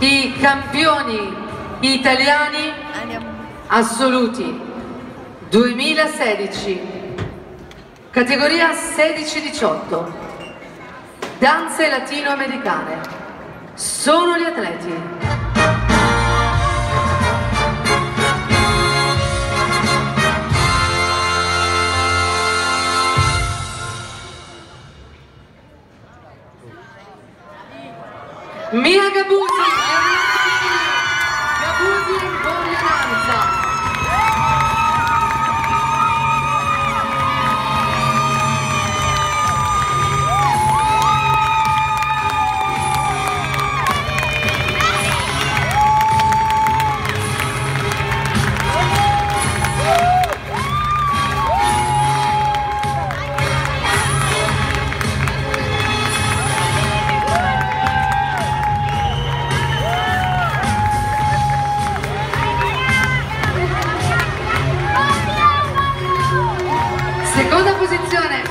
i campioni italiani assoluti 2016, categoria 16-18, danze latinoamericane. Sono gli atleti. Mia Gabusi, Gabusi Bogliananza. Posizione.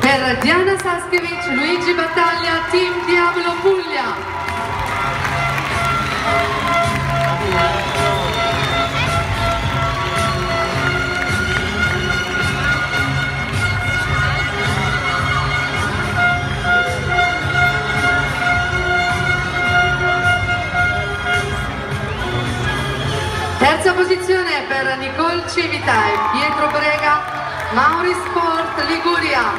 Per Diana Saskevich, Luigi Battaglia, Team Diablo Puglia. Terza posizione per Nicole Civita e Pietro Brega, Mauri Sport Liguria.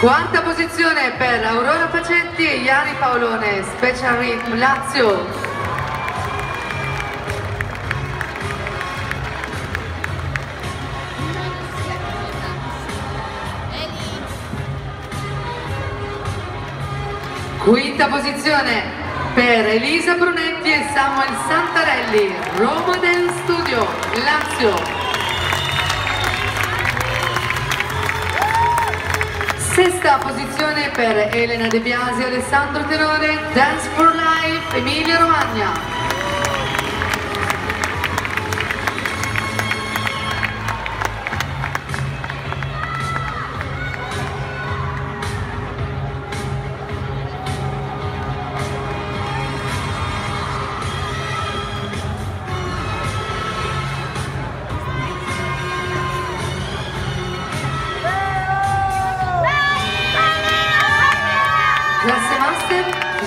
Quarta posizione per Aurora Facetti e Iari Paolone, Special Rhythm Lazio. Quinta posizione per Elisa Brunetti e Samuel Santarelli, Roma Dance Studio, Lazio. Sesta posizione per Elena De Biasi e Alessandro Tenore, Dance for Life, Emilia Romagna.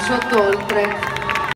18 oltre.